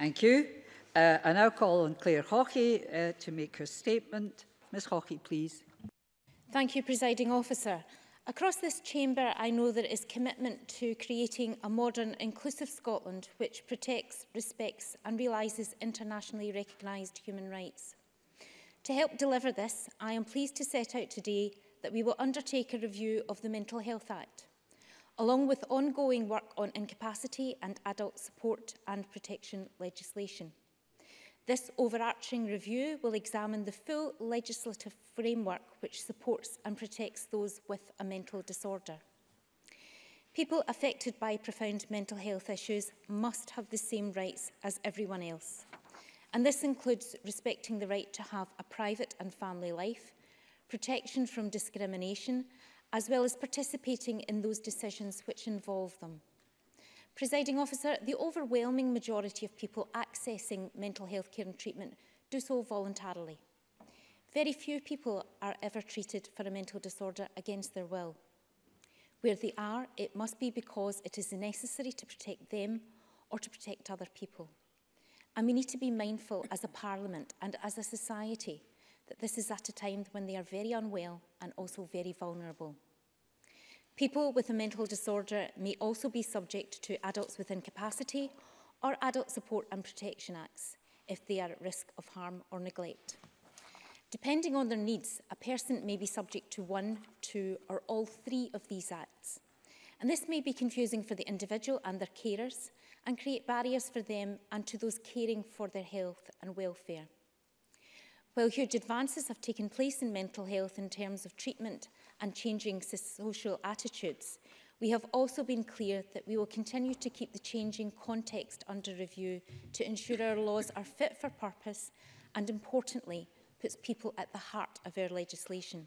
Thank you. Uh, I now call on Claire Hockey uh, to make her statement. Ms Hockey, please. Thank you, Presiding Officer. Across this chamber, I know there is commitment to creating a modern, inclusive Scotland which protects, respects and realises internationally recognised human rights. To help deliver this, I am pleased to set out today that we will undertake a review of the Mental Health Act, along with ongoing work on incapacity and adult support and protection legislation. This overarching review will examine the full legislative framework which supports and protects those with a mental disorder. People affected by profound mental health issues must have the same rights as everyone else. And this includes respecting the right to have a private and family life, protection from discrimination, as well as participating in those decisions which involve them. Presiding officer, the overwhelming majority of people accessing mental health care and treatment do so voluntarily. Very few people are ever treated for a mental disorder against their will. Where they are, it must be because it is necessary to protect them or to protect other people. And we need to be mindful as a parliament and as a society that this is at a time when they are very unwell and also very vulnerable. People with a mental disorder may also be subject to Adults with Incapacity or Adult Support and Protection Acts if they are at risk of harm or neglect. Depending on their needs, a person may be subject to one, two or all three of these acts. And this may be confusing for the individual and their carers and create barriers for them and to those caring for their health and welfare. While huge advances have taken place in mental health in terms of treatment and changing social attitudes. We have also been clear that we will continue to keep the changing context under review to ensure our laws are fit for purpose and, importantly, puts people at the heart of our legislation.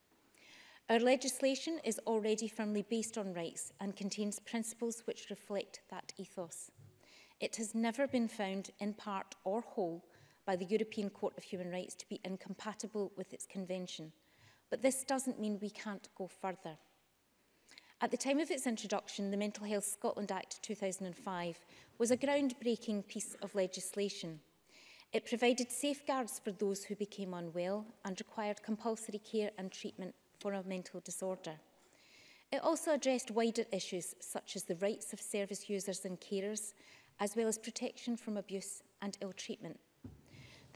Our legislation is already firmly based on rights and contains principles which reflect that ethos. It has never been found in part or whole by the European Court of Human Rights to be incompatible with its convention – but this doesn't mean we can't go further. At the time of its introduction, the Mental Health Scotland Act 2005 was a groundbreaking piece of legislation. It provided safeguards for those who became unwell and required compulsory care and treatment for a mental disorder. It also addressed wider issues such as the rights of service users and carers, as well as protection from abuse and ill treatment.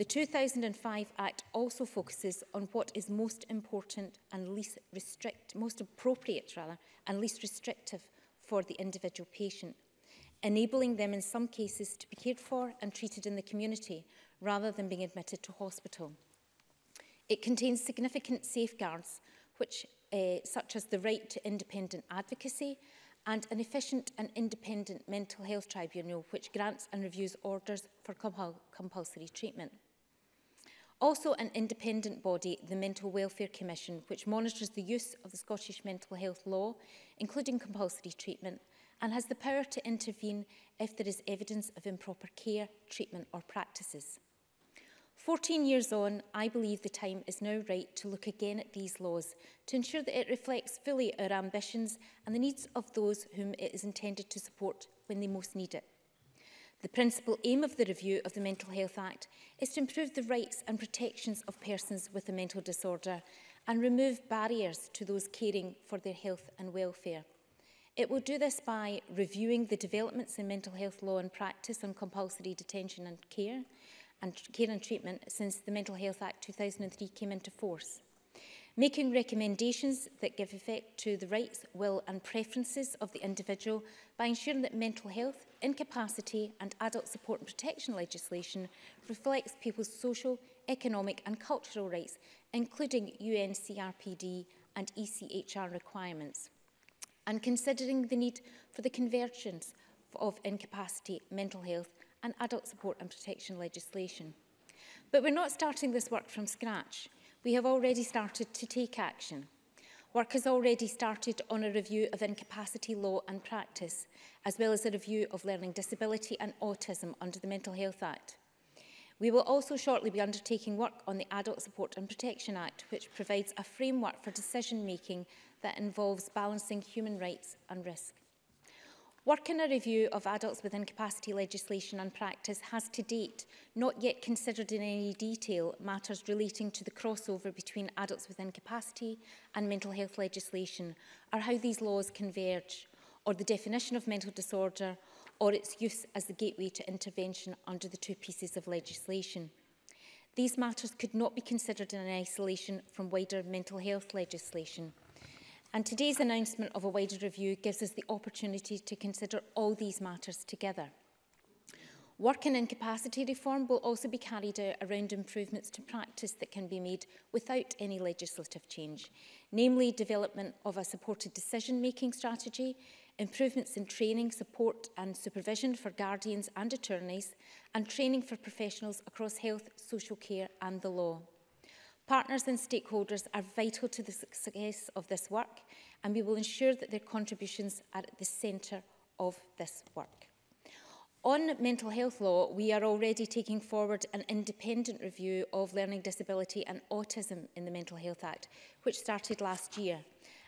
The 2005 Act also focuses on what is most important and least restrict, most appropriate rather, and least restrictive for the individual patient, enabling them in some cases to be cared for and treated in the community rather than being admitted to hospital. It contains significant safeguards which, uh, such as the right to independent advocacy and an efficient and independent mental health tribunal which grants and reviews orders for compul compulsory treatment. Also an independent body, the Mental Welfare Commission, which monitors the use of the Scottish mental health law, including compulsory treatment, and has the power to intervene if there is evidence of improper care, treatment or practices. 14 years on, I believe the time is now right to look again at these laws to ensure that it reflects fully our ambitions and the needs of those whom it is intended to support when they most need it. The principal aim of the review of the Mental Health Act is to improve the rights and protections of persons with a mental disorder and remove barriers to those caring for their health and welfare. It will do this by reviewing the developments in mental health law and practice on compulsory detention and care and care and treatment since the Mental Health Act 2003 came into force. Making recommendations that give effect to the rights, will and preferences of the individual by ensuring that mental health incapacity and adult support and protection legislation reflects people's social, economic and cultural rights, including UNCRPD and ECHR requirements, and considering the need for the convergence of incapacity, mental health and adult support and protection legislation. But we're not starting this work from scratch. We have already started to take action. Work has already started on a review of incapacity law and practice, as well as a review of learning disability and autism under the Mental Health Act. We will also shortly be undertaking work on the Adult Support and Protection Act, which provides a framework for decision making that involves balancing human rights and risk. Work in a review of adults with incapacity legislation and practice has to date not yet considered in any detail matters relating to the crossover between adults with incapacity and mental health legislation or how these laws converge or the definition of mental disorder or its use as the gateway to intervention under the two pieces of legislation. These matters could not be considered in isolation from wider mental health legislation. And today's announcement of a wider review gives us the opportunity to consider all these matters together. Work and incapacity reform will also be carried out around improvements to practice that can be made without any legislative change, namely development of a supported decision-making strategy, improvements in training, support and supervision for guardians and attorneys, and training for professionals across health, social care and the law. Partners and stakeholders are vital to the success of this work and we will ensure that their contributions are at the centre of this work. On mental health law, we are already taking forward an independent review of learning disability and autism in the Mental Health Act, which started last year,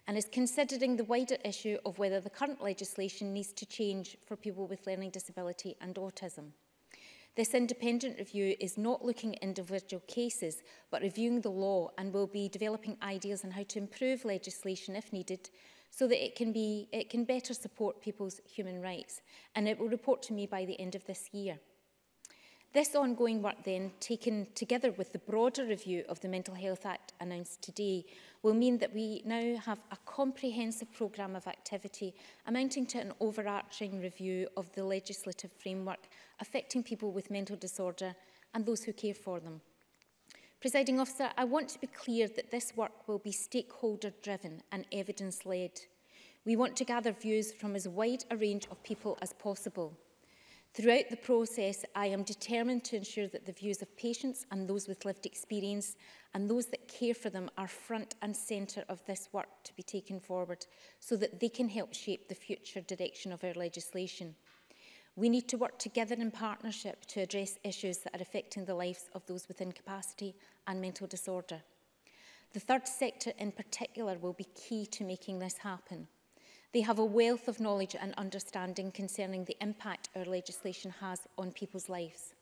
and is considering the wider issue of whether the current legislation needs to change for people with learning disability and autism. This independent review is not looking at individual cases, but reviewing the law and will be developing ideas on how to improve legislation if needed so that it can, be, it can better support people's human rights. And it will report to me by the end of this year. This ongoing work then, taken together with the broader review of the Mental Health Act announced today, will mean that we now have a comprehensive programme of activity amounting to an overarching review of the legislative framework affecting people with mental disorder and those who care for them. Presiding officer, I want to be clear that this work will be stakeholder driven and evidence led. We want to gather views from as wide a range of people as possible. Throughout the process, I am determined to ensure that the views of patients and those with lived experience and those that care for them are front and centre of this work to be taken forward so that they can help shape the future direction of our legislation. We need to work together in partnership to address issues that are affecting the lives of those with incapacity and mental disorder. The third sector in particular will be key to making this happen. They have a wealth of knowledge and understanding concerning the impact our legislation has on people's lives.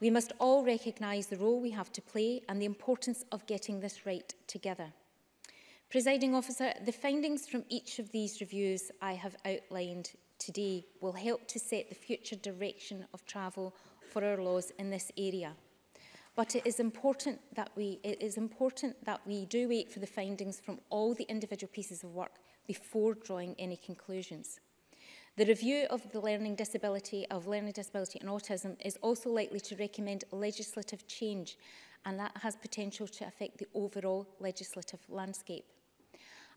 We must all recognise the role we have to play and the importance of getting this right together. Presiding officer, the findings from each of these reviews I have outlined today will help to set the future direction of travel for our laws in this area. But it is important that we, it is important that we do wait for the findings from all the individual pieces of work before drawing any conclusions. The review of the learning disability of learning disability and autism is also likely to recommend legislative change and that has potential to affect the overall legislative landscape.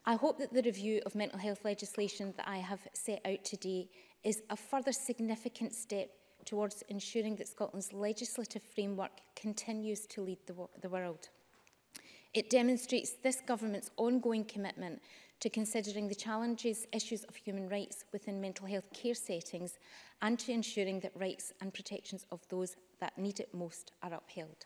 I hope that the review of mental health legislation that I have set out today is a further significant step towards ensuring that Scotland's legislative framework continues to lead the, the world. It demonstrates this government's ongoing commitment to considering the challenges issues of human rights within mental health care settings and to ensuring that rights and protections of those that need it most are upheld.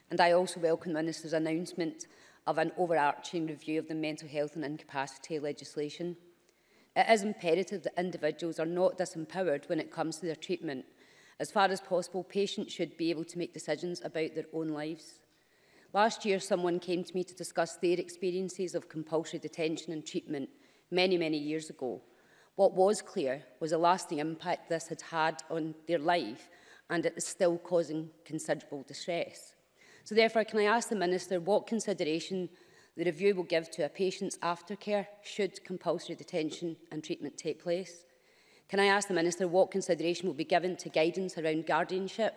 And I also welcome the Minister's announcement of an overarching review of the mental health and incapacity legislation. It is imperative that individuals are not disempowered when it comes to their treatment. As far as possible, patients should be able to make decisions about their own lives. Last year, someone came to me to discuss their experiences of compulsory detention and treatment many, many years ago. What was clear was the lasting impact this had had on their life and it is still causing considerable distress. So therefore, can I ask the Minister what consideration the review will give to a patient's aftercare should compulsory detention and treatment take place? Can I ask the Minister what consideration will be given to guidance around guardianship,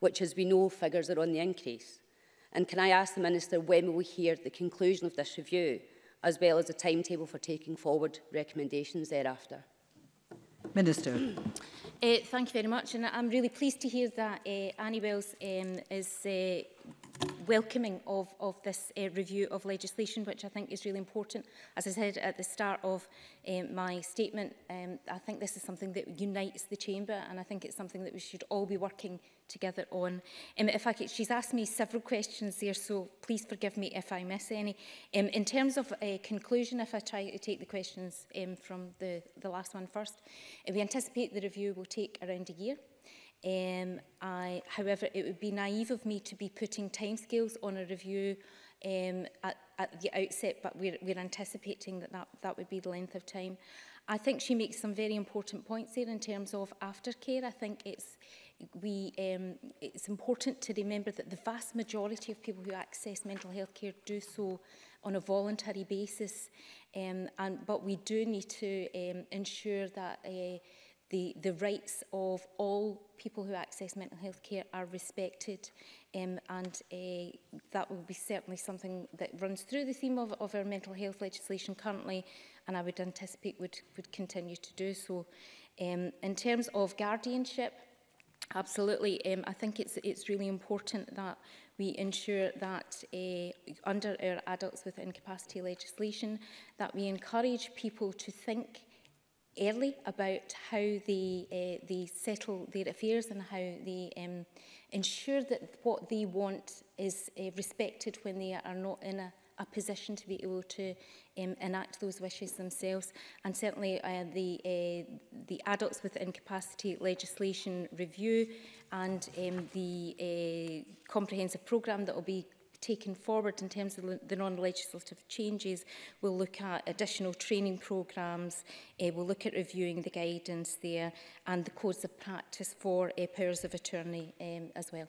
which as we know figures are on the increase? And can I ask the Minister when will we hear the conclusion of this review as well as a timetable for taking forward recommendations thereafter. Minister. Uh, thank you very much and I'm really pleased to hear that uh, Annie Wells um, is uh, welcoming of, of this uh, review of legislation, which I think is really important. As I said at the start of um, my statement, um, I think this is something that unites the Chamber and I think it's something that we should all be working together on. Um, if I could, she's asked me several questions there, so please forgive me if I miss any. Um, in terms of a uh, conclusion, if I try to take the questions um, from the, the last one first, uh, we anticipate the review will take around a year. Um, I, however, it would be naive of me to be putting timescales on a review um, at, at the outset, but we're, we're anticipating that, that that would be the length of time. I think she makes some very important points there in terms of aftercare. I think it's we, um, it's important to remember that the vast majority of people who access mental health care do so on a voluntary basis, um, and, but we do need to um, ensure that uh, the, the rights of all people who access mental health care are respected um, and uh, that will be certainly something that runs through the theme of, of our mental health legislation currently and I would anticipate would, would continue to do so. Um, in terms of guardianship, Absolutely. Um, I think it's, it's really important that we ensure that uh, under our adults with incapacity legislation, that we encourage people to think early about how they, uh, they settle their affairs and how they um, ensure that what they want is uh, respected when they are not in a a position to be able to um, enact those wishes themselves. And certainly uh, the, uh, the adults with incapacity legislation review and um, the uh, comprehensive programme that will be taken forward in terms of the non-legislative changes. We'll look at additional training programmes, uh, we'll look at reviewing the guidance there and the codes of practice for uh, powers of attorney um, as well.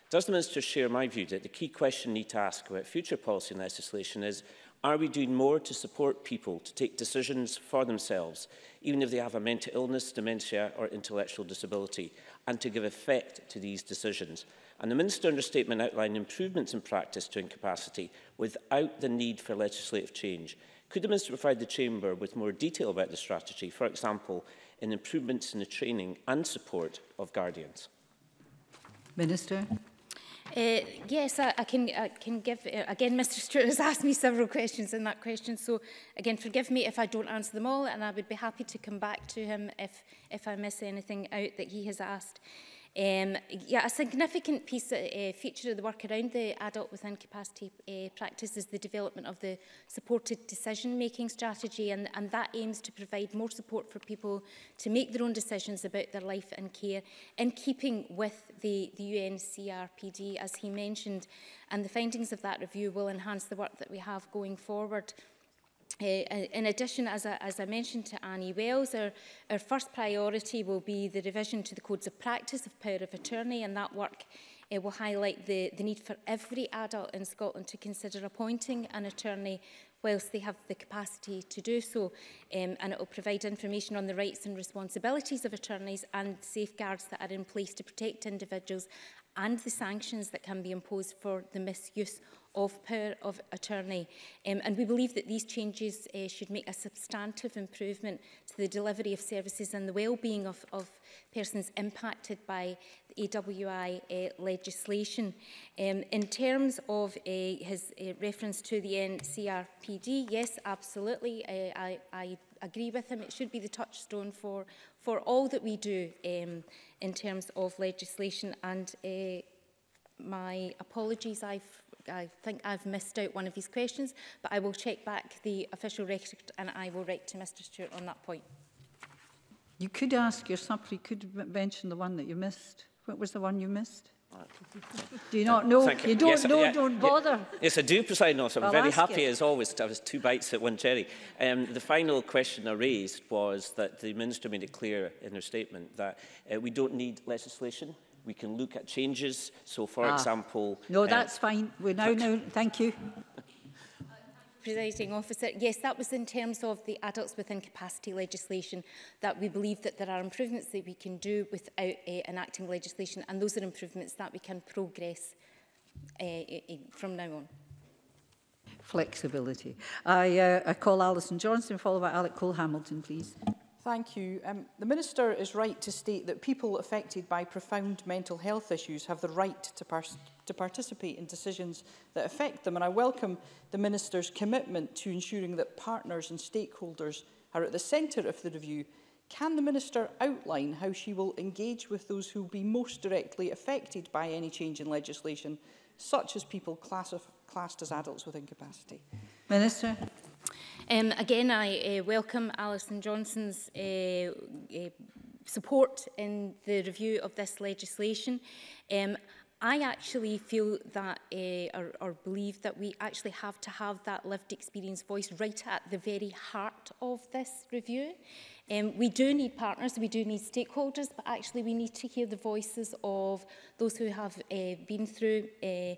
Does the Minister share my view that the key question we need to ask about future policy and legislation is, Are we doing more to support people to take decisions for themselves, even if they have a mental illness, dementia or intellectual disability, and to give effect to these decisions? And the Minister under statement outlined improvements in practice to incapacity without the need for legislative change. Could the Minister provide the Chamber with more detail about the strategy, for example, in improvements in the training and support of guardians? Minister. Uh, yes, I, I, can, I can give... Uh, again, Mr Stewart has asked me several questions in that question, so again, forgive me if I don't answer them all, and I would be happy to come back to him if, if I miss anything out that he has asked. Uh, Um, yeah, a significant piece, uh, eh, feature of the work around the adult with incapacity uh, eh, practice is the development of the supported decision-making strategy, and, and that aims to provide more support for people to make their own decisions about their life and care, in keeping with the, the UNCRPD, as he mentioned. And the findings of that review will enhance the work that we have going forward. Eh, eh, in addition, as I, as I mentioned to Annie Wells, our, our first priority will be the revision to the codes of practice of power of attorney, and that work it eh, will highlight the, the need for every adult in Scotland to consider appointing an attorney whilst they have the capacity to do so. Um, and it will provide information on the rights and responsibilities of attorneys and safeguards that are in place to protect individuals and the sanctions that can be imposed for the misuse of power of attorney. Um, and we believe that these changes uh, should make a substantive improvement to the delivery of services and the well-being of, of persons impacted by the AWI uh, legislation. Um, in terms of uh, his uh, reference to the NCRPD, yes, absolutely. Uh, I, I agree with him. It should be the touchstone for, for all that we do um, in terms of legislation. And uh, my apologies, I've I think I've missed out one of his questions, but I will check back the official record and I will write to Mr Stewart on that point. You could ask your supplementary, you could mention the one that you missed. What was the one you missed? Do you not know? Thank you. you don't yes, know, yeah, don't bother. Yes, I do, President Officer. I'm I'll very happy, you. as always, to have two bites at one cherry. Um, the final question I raised was that the Minister made it clear in her statement that uh, we don't need legislation we can look at changes. So, for ah. example... No, uh, that's fine. We now know. Thank you. Presiding officer, yes, that was in terms of the adults with incapacity legislation that we believe that there are improvements that we can do without uh, enacting legislation and those are improvements that we can progress uh, uh, from now on. Flexibility. I, uh, I call Alison Johnson, followed by Alec Cole-Hamilton, please. Thank you. Um, the Minister is right to state that people affected by profound mental health issues have the right to, par to participate in decisions that affect them. And I welcome the Minister's commitment to ensuring that partners and stakeholders are at the centre of the review. Can the Minister outline how she will engage with those who will be most directly affected by any change in legislation, such as people class classed as adults with incapacity? Minister. Um, again, I uh, welcome Alison Johnson's uh, uh, support in the review of this legislation. Um, I actually feel that uh, or, or believe that we actually have to have that lived experience voice right at the very heart of this review. Um, we do need partners, we do need stakeholders, but actually we need to hear the voices of those who have uh, been through uh,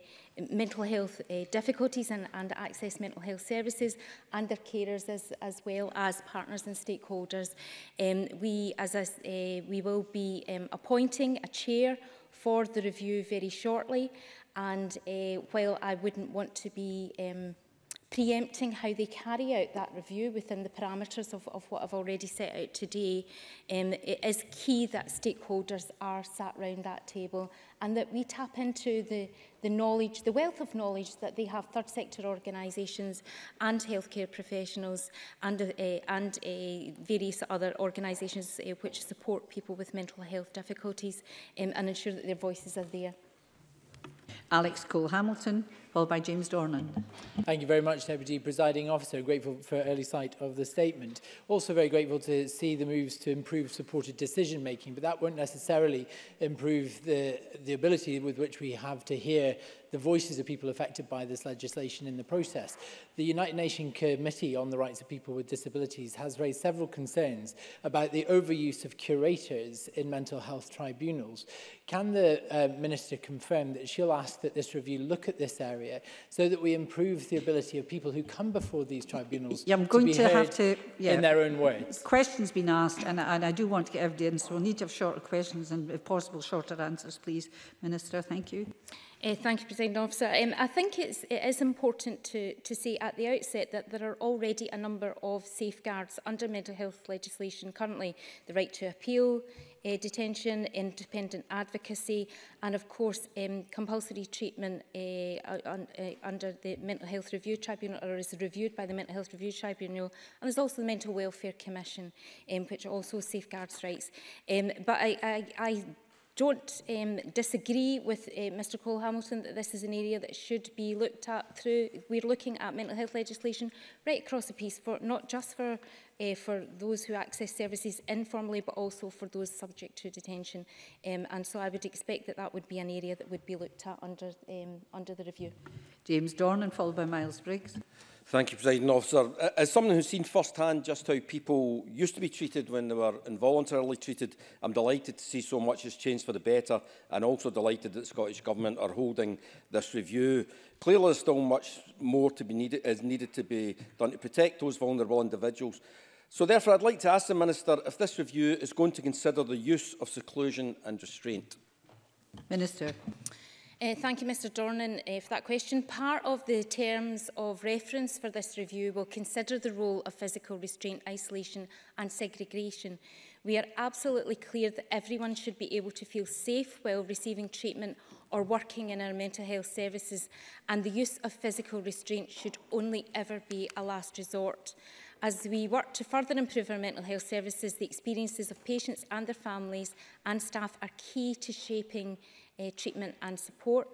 mental health uh, difficulties and, and access mental health services and their carers as, as well as partners and stakeholders. Um, we, as a, uh, we will be um, appointing a chair for the review very shortly. And uh, while I wouldn't want to be um, preempting how they carry out that review within the parameters of, of what I've already set out today, um, it is key that stakeholders are sat round that table and that we tap into the, the knowledge, the wealth of knowledge that they have third sector organisations and healthcare professionals and, uh, and uh, various other organisations uh, which support people with mental health difficulties um, and ensure that their voices are there. Alex Cole-Hamilton followed by James Dornan. Thank you very much, Deputy Presiding Officer. Grateful for early sight of the statement. Also very grateful to see the moves to improve supported decision-making, but that won't necessarily improve the, the ability with which we have to hear the voices of people affected by this legislation in the process. The United Nations Committee on the Rights of People with Disabilities has raised several concerns about the overuse of curators in mental health tribunals. Can the uh, Minister confirm that she'll ask that this review look at this area area so that we improve the ability of people who come before these tribunals yeah, I'm going to, to have to yeah, in their own words. Questions been asked and, and I do want to get everybody in so we'll need to have shorter questions and if possible shorter answers please. Minister, thank you. Uh, thank you, President Officer. Um, I think it's, it is important to, to say at the outset that there are already a number of safeguards under mental health legislation currently. The right to appeal, uh, detention, independent advocacy, and of course um, compulsory treatment uh, on, uh, under the Mental Health Review Tribunal or is reviewed by the Mental Health Review Tribunal. And there's also the Mental Welfare Commission, um, which also safeguards rights. Um, but I, I, I don't um, disagree with uh, Mr Cole Hamilton that this is an area that should be looked at through. We're looking at mental health legislation right across the piece, for, not just for, uh, for those who access services informally, but also for those subject to detention. Um, and so I would expect that that would be an area that would be looked at under, um, under the review. James Dornan, followed by Miles Briggs. Thank you, President Officer. Uh, as someone who's seen firsthand just how people used to be treated when they were involuntarily treated, I'm delighted to see so much has changed for the better and also delighted that the Scottish Government are holding this review. Clearly, there's still much more to be needed, is needed to be done to protect those vulnerable individuals. So therefore, I'd like to ask the Minister if this review is going to consider the use of seclusion and restraint. Minister. Uh, thank you, Mr Dornan, uh, for that question. Part of the terms of reference for this review will consider the role of physical restraint, isolation and segregation. We are absolutely clear that everyone should be able to feel safe while receiving treatment or working in our mental health services and the use of physical restraint should only ever be a last resort. As we work to further improve our mental health services, the experiences of patients and their families and staff are key to shaping uh, treatment and support.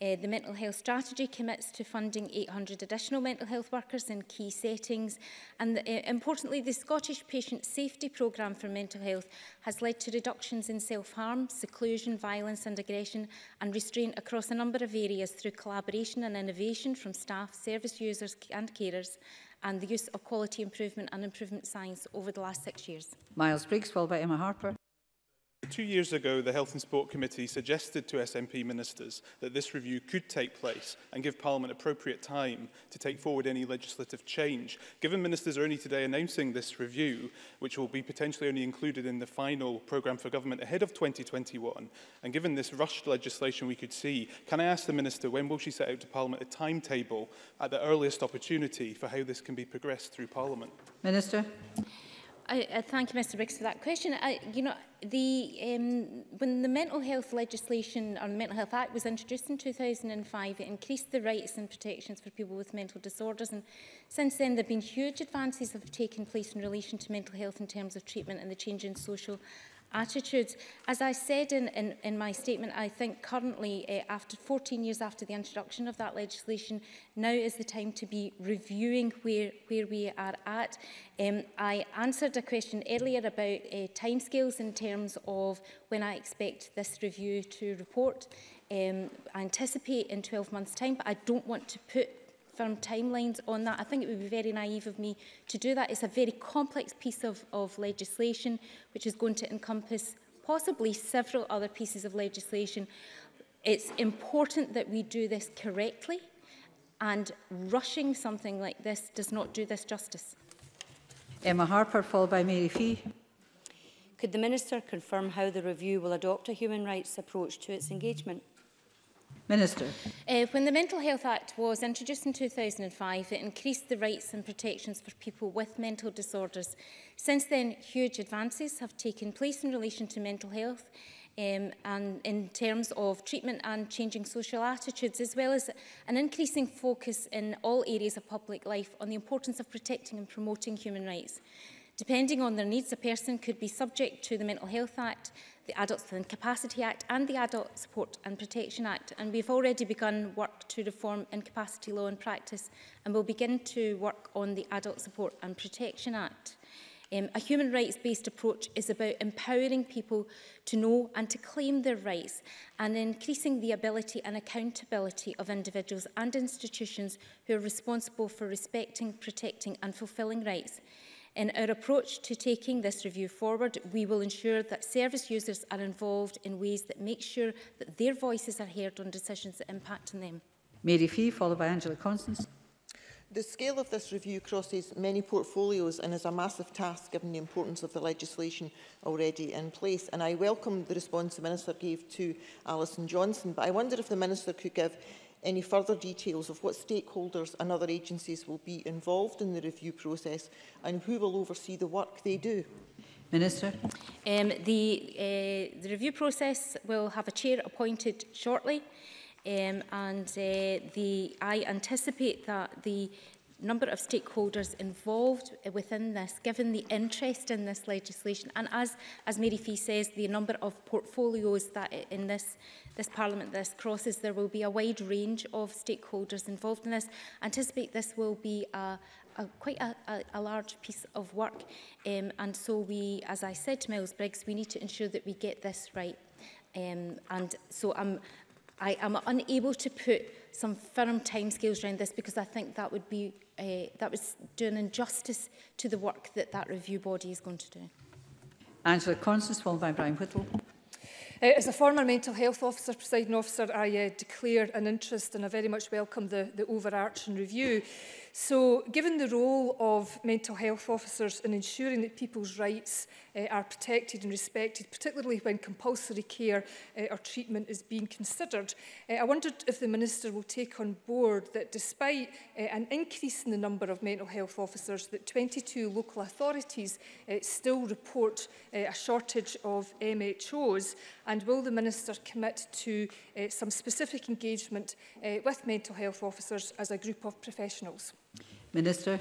Uh, the mental health strategy commits to funding 800 additional mental health workers in key settings and the, uh, importantly the Scottish Patient Safety program for Mental Health has led to reductions in self-harm, seclusion, violence and aggression and restraint across a number of areas through collaboration and innovation from staff, service users and carers and the use of quality improvement and improvement science over the last six years. Miles Briggs, followed by Emma Harper two years ago, the Health and Sport Committee suggested to SNP ministers that this review could take place and give Parliament appropriate time to take forward any legislative change. Given ministers are only today announcing this review, which will be potentially only included in the final programme for government ahead of 2021, and given this rushed legislation we could see, can I ask the minister when will she set out to Parliament a timetable at the earliest opportunity for how this can be progressed through Parliament? Minister. I, I thank you, Mr Briggs, for that question. I, you know, the, um, when the Mental Health legislation or the Mental Health Act was introduced in 2005, it increased the rights and protections for people with mental disorders. And since then, there have been huge advances that have taken place in relation to mental health in terms of treatment and the change in social attitudes. As I said in, in, in my statement, I think currently, uh, after 14 years after the introduction of that legislation, now is the time to be reviewing where, where we are at. Um, I answered a question earlier about uh, timescales in terms of when I expect this review to report. Um, I anticipate in 12 months' time, but I don't want to put firm timelines on that. I think it would be very naive of me to do that. It's a very complex piece of, of legislation which is going to encompass possibly several other pieces of legislation. It's important that we do this correctly and rushing something like this does not do this justice. Emma Harper, followed by Mary Fee. Could the Minister confirm how the review will adopt a human rights approach to its engagement? Minister. Uh, when the Mental Health Act was introduced in 2005, it increased the rights and protections for people with mental disorders. Since then, huge advances have taken place in relation to mental health um, and in terms of treatment and changing social attitudes, as well as an increasing focus in all areas of public life on the importance of protecting and promoting human rights. Depending on their needs, a person could be subject to the Mental Health Act the Adults and Capacity Act and the Adult Support and Protection Act. And we've already begun work to reform incapacity law and practice and we'll begin to work on the Adult Support and Protection Act. Um, a human rights-based approach is about empowering people to know and to claim their rights and increasing the ability and accountability of individuals and institutions who are responsible for respecting, protecting and fulfilling rights. In our approach to taking this review forward, we will ensure that service users are involved in ways that make sure that their voices are heard on decisions that impact on them. Mary Fee, followed by Angela Constance. The scale of this review crosses many portfolios and is a massive task given the importance of the legislation already in place. And I welcome the response the Minister gave to Alison Johnson, but I wonder if the Minister could give any further details of what stakeholders and other agencies will be involved in the review process and who will oversee the work they do? Minister. Um, the, uh, the review process will have a chair appointed shortly um, and uh, the, I anticipate that the number of stakeholders involved within this, given the interest in this legislation. And as, as Mary Fee says, the number of portfolios that in this, this Parliament this crosses, there will be a wide range of stakeholders involved in this. anticipate this will be a, a, quite a, a, a large piece of work. Um, and so we, as I said to Miles Briggs, we need to ensure that we get this right. Um, and so I'm, I am unable to put some firm timescales around this because I think that would be uh, that was doing injustice to the work that that review body is going to do. Angela Constance, followed by Brian Whittle. Uh, as a former mental health officer, presiding officer, I uh, declare an interest and I very much welcome the, the overarching review. So given the role of mental health officers in ensuring that people's rights uh, are protected and respected, particularly when compulsory care uh, or treatment is being considered, uh, I wondered if the Minister will take on board that despite uh, an increase in the number of mental health officers, that 22 local authorities uh, still report uh, a shortage of MHOs, and will the Minister commit to uh, some specific engagement uh, with mental health officers as a group of professionals? Minister.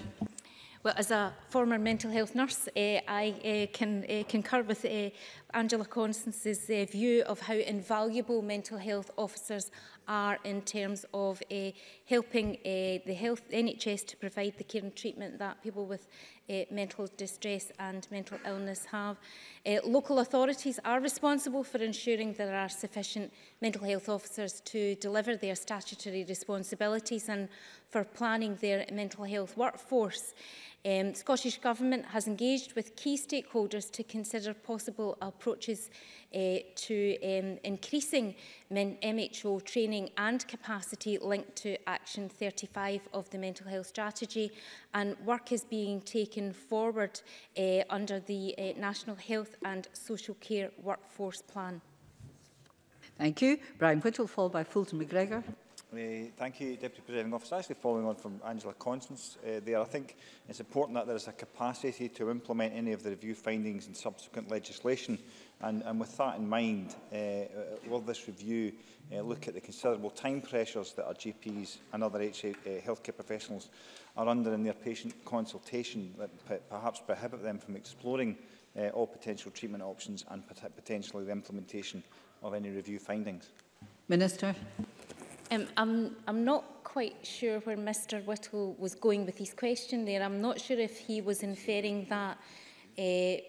Well, as a former mental health nurse, uh, I uh, can uh, concur with uh, Angela Constance's uh, view of how invaluable mental health officers are in terms of uh, helping uh, the health NHS to provide the care and treatment that people with uh, mental distress and mental illness have. Uh, local authorities are responsible for ensuring there are sufficient mental health officers to deliver their statutory responsibilities and for planning their mental health workforce. Um, Scottish Government has engaged with key stakeholders to consider possible approaches uh, to um, increasing MHO training and capacity linked to Action 35 of the Mental Health Strategy and work is being taken forward uh, under the uh, National Health and Social Care Workforce Plan. Thank you. Brian Whittle, followed by Fulton McGregor. Uh, thank you, Deputy Presiding Officer. Actually, following on from Angela Constance uh, there, I think it's important that there is a capacity to implement any of the review findings in subsequent legislation. And, and with that in mind, uh, uh, will this review uh, look at the considerable time pressures that our GPs and other HA, uh, healthcare professionals are under in their patient consultation that perhaps prohibit them from exploring uh, all potential treatment options and pot potentially the implementation of any review findings? Minister. Um, I'm, I'm not quite sure where Mr Whittle was going with his question there. I'm not sure if he was inferring that uh,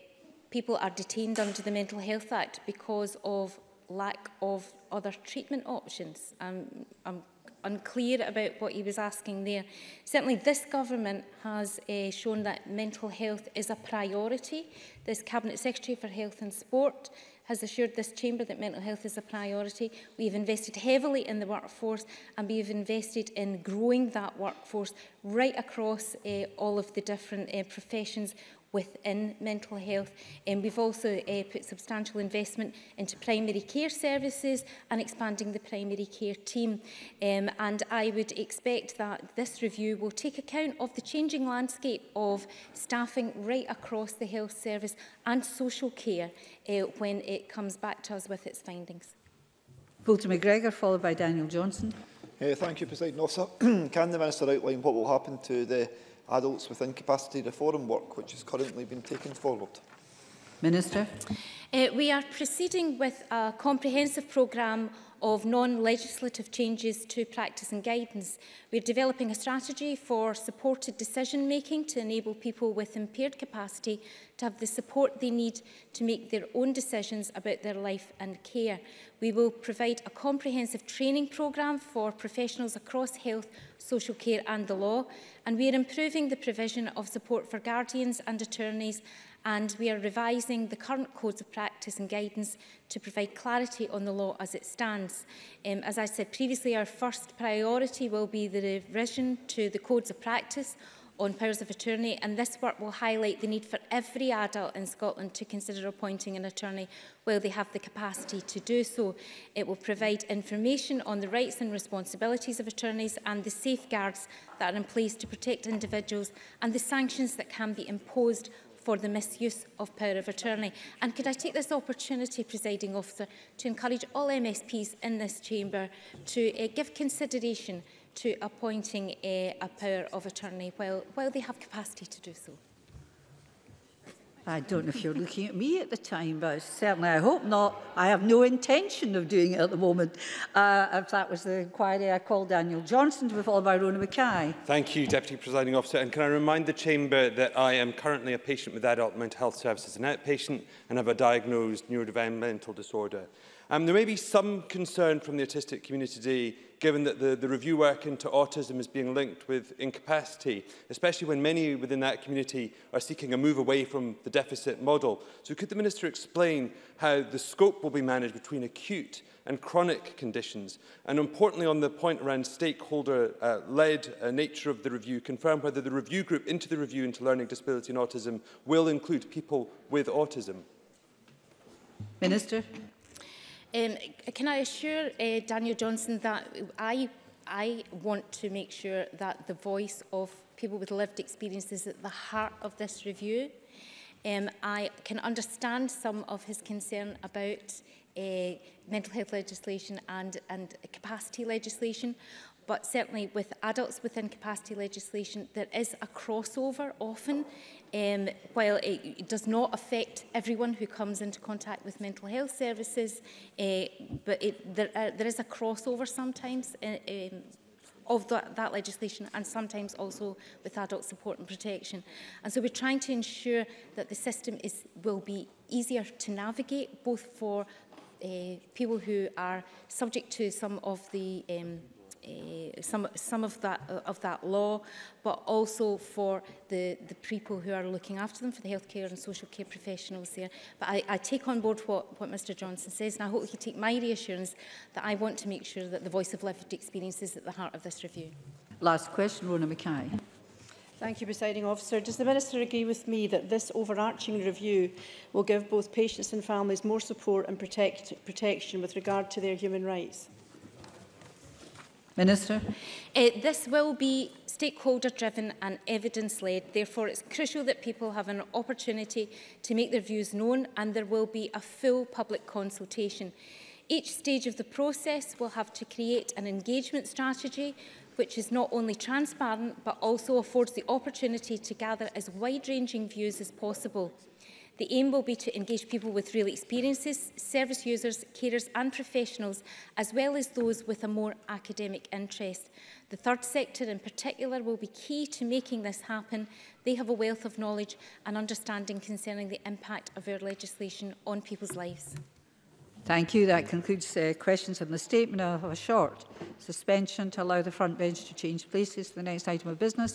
people are detained under the Mental Health Act because of lack of other treatment options. I'm, I'm unclear about what he was asking there. Certainly this government has uh, shown that mental health is a priority. This Cabinet Secretary for Health and Sport has assured this chamber that mental health is a priority. We've invested heavily in the workforce and we've invested in growing that workforce right across uh, all of the different uh, professions within mental health. Um, we've also uh, put substantial investment into primary care services and expanding the primary care team. Um, and I would expect that this review will take account of the changing landscape of staffing right across the health service and social care uh, when it comes back to us with its findings. Fulton McGregor, followed by Daniel Johnson. Uh, thank you, President Officer. Can the Minister outline what will happen to the adults with incapacity reform work, which has currently been taken forward. Minister. Uh, we are proceeding with a comprehensive programme of non-legislative changes to practice and guidance. We're developing a strategy for supported decision making to enable people with impaired capacity to have the support they need to make their own decisions about their life and care. We will provide a comprehensive training programme for professionals across health, social care and the law. And we are improving the provision of support for guardians and attorneys and we are revising the current codes of practice and guidance to provide clarity on the law as it stands. Um, as I said previously, our first priority will be the revision to the codes of practice on powers of attorney and this work will highlight the need for every adult in Scotland to consider appointing an attorney while they have the capacity to do so. It will provide information on the rights and responsibilities of attorneys and the safeguards that are in place to protect individuals and the sanctions that can be imposed for the misuse of power of attorney. And could I take this opportunity, presiding officer, to encourage all MSPs in this chamber to uh, give consideration to appointing uh, a power of attorney while, while they have capacity to do so. I don't know if you're looking at me at the time, but certainly I hope not. I have no intention of doing it at the moment. Uh, if that was the inquiry, I called Daniel Johnson to be followed by Rona Mackay. Thank you, Deputy Presiding Officer. And can I remind the Chamber that I am currently a patient with Adult Mental Health Services, an outpatient, and have a diagnosed neurodevelopmental disorder. Um, there may be some concern from the autistic community today, given that the, the review work into autism is being linked with incapacity, especially when many within that community are seeking a move away from the deficit model. So could the Minister explain how the scope will be managed between acute and chronic conditions? And importantly, on the point around stakeholder-led uh, uh, nature of the review, confirm whether the review group into the review into learning disability and autism will include people with autism. Minister. Um, can I assure uh, Daniel Johnson that I, I want to make sure that the voice of people with lived experience is at the heart of this review. Um, I can understand some of his concern about uh, mental health legislation and, and capacity legislation, but certainly with adults within capacity legislation, there is a crossover often Um, while it does not affect everyone who comes into contact with mental health services, uh, but it, there, uh, there is a crossover sometimes in, uh, in, um, of that, that legislation and sometimes also with adult support and protection. And so we're trying to ensure that the system is, will be easier to navigate both for uh, people who are subject to some of the um, uh, some some of that uh, of that law, but also for the the people who are looking after them, for the healthcare and social care professionals there. But I, I take on board what what Mr Johnson says, and I hope he take my reassurance that I want to make sure that the voice of lived experience is at the heart of this review. Last question, Rona Mackay. Thank you, Presiding Officer. Does the Minister agree with me that this overarching review will give both patients and families more support and protect, protection with regard to their human rights? Minister. Uh, this will be stakeholder driven and evidence led. Therefore, it's crucial that people have an opportunity to make their views known and there will be a full public consultation. Each stage of the process will have to create an engagement strategy which is not only transparent but also affords the opportunity to gather as wide-ranging views as possible. The aim will be to engage people with real experiences, service users, carers and professionals, as well as those with a more academic interest. The third sector in particular will be key to making this happen. They have a wealth of knowledge and understanding concerning the impact of our legislation on people's lives. Thank you. That concludes uh, questions on the statement. of a short suspension to allow the front bench to change places to the next item of business.